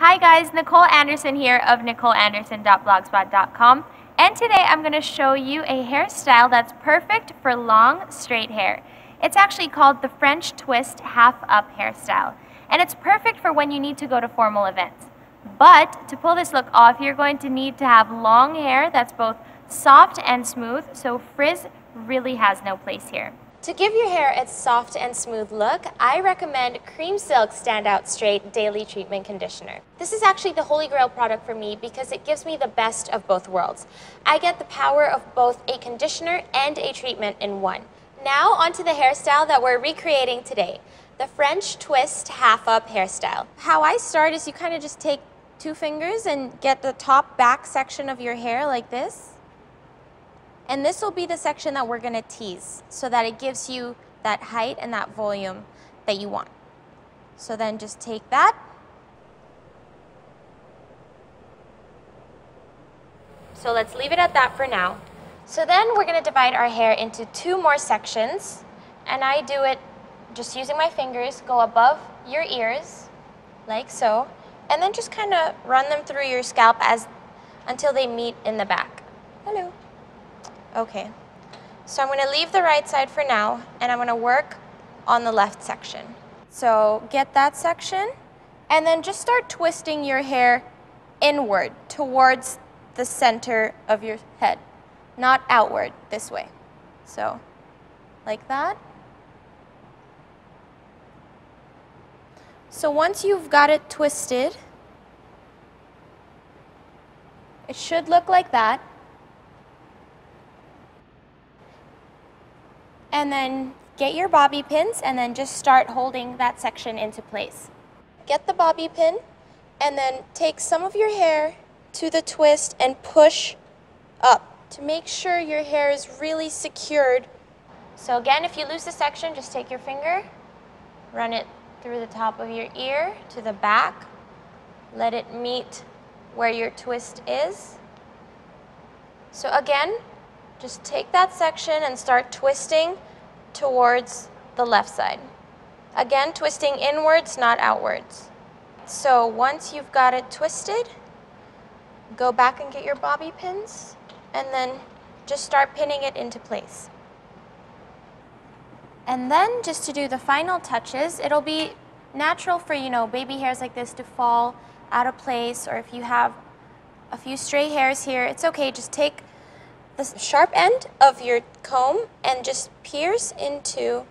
Hi guys, Nicole Andersson here of nicoleandersson.blogspot.com and today I'm going to show you a hairstyle that's perfect for long straight hair. It's actually called the French Twist Half Up hairstyle and it's perfect for when you need to go to formal events. But to pull this look off you're going to need to have long hair that's both soft and smooth so frizz really has no place here. To give your hair its soft and smooth look, I recommend Cream Silk Standout Straight Daily Treatment Conditioner. This is actually the holy grail product for me because it gives me the best of both worlds. I get the power of both a conditioner and a treatment in one. Now onto the hairstyle that we're recreating today, the French Twist Half Up hairstyle. How I start is you kind of just take two fingers and get the top back section of your hair like this and this will be the section that we're gonna tease so that it gives you that height and that volume that you want. So then just take that. So let's leave it at that for now. So then we're gonna divide our hair into two more sections and I do it just using my fingers, go above your ears, like so, and then just kind of run them through your scalp as until they meet in the back. Hello. Okay, so I'm gonna leave the right side for now and I'm gonna work on the left section. So get that section and then just start twisting your hair inward towards the center of your head, not outward this way. So like that. So once you've got it twisted, it should look like that. And then get your bobby pins and then just start holding that section into place. Get the bobby pin and then take some of your hair to the twist and push up to make sure your hair is really secured. So again, if you lose the section, just take your finger, run it through the top of your ear to the back, let it meet where your twist is. So again, just take that section and start twisting towards the left side. Again, twisting inwards, not outwards. So once you've got it twisted, go back and get your bobby pins and then just start pinning it into place. And then just to do the final touches, it'll be natural for, you know, baby hairs like this to fall out of place or if you have a few stray hairs here, it's okay, just take the sharp end of your comb and just pierce into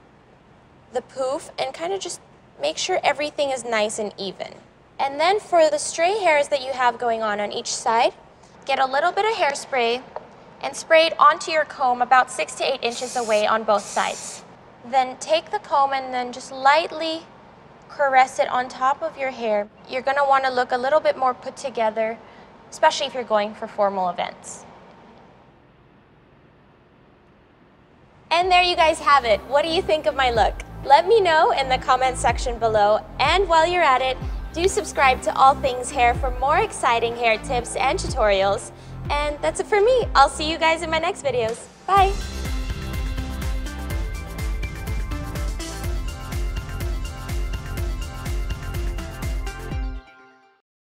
the poof and kind of just make sure everything is nice and even. And then for the stray hairs that you have going on on each side, get a little bit of hairspray and spray it onto your comb about six to eight inches away on both sides. Then take the comb and then just lightly caress it on top of your hair. You're gonna wanna look a little bit more put together, especially if you're going for formal events. And there you guys have it. What do you think of my look? Let me know in the comment section below. And while you're at it, do subscribe to All Things Hair for more exciting hair tips and tutorials. And that's it for me. I'll see you guys in my next videos. Bye!